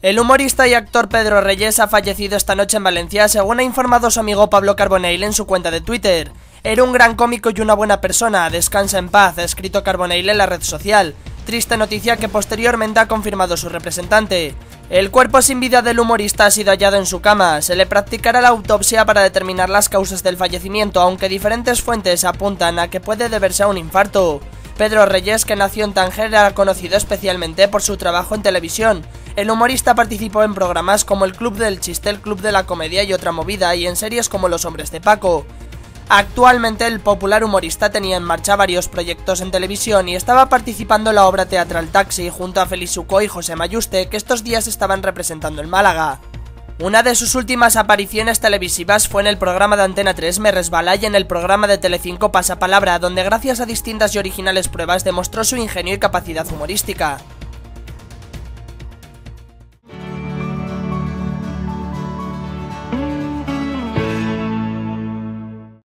El humorista y actor Pedro Reyes ha fallecido esta noche en Valencia, según ha informado su amigo Pablo Carbonell en su cuenta de Twitter. Era un gran cómico y una buena persona, descansa en paz, ha escrito Carbonell en la red social. Triste noticia que posteriormente ha confirmado su representante. El cuerpo sin vida del humorista ha sido hallado en su cama. Se le practicará la autopsia para determinar las causas del fallecimiento, aunque diferentes fuentes apuntan a que puede deberse a un infarto. Pedro Reyes, que nació en Tánger, era conocido especialmente por su trabajo en televisión. El humorista participó en programas como El Club del Chiste, El Club de la Comedia y otra movida, y en series como Los Hombres de Paco. Actualmente el popular humorista tenía en marcha varios proyectos en televisión y estaba participando en la obra teatral Taxi junto a Félix Suco y José Mayuste, que estos días estaban representando en Málaga. Una de sus últimas apariciones televisivas fue en el programa de Antena 3 Me Resbala y en el programa de Telecinco Pasapalabra, donde gracias a distintas y originales pruebas demostró su ingenio y capacidad humorística.